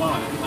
line.